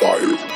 Fire.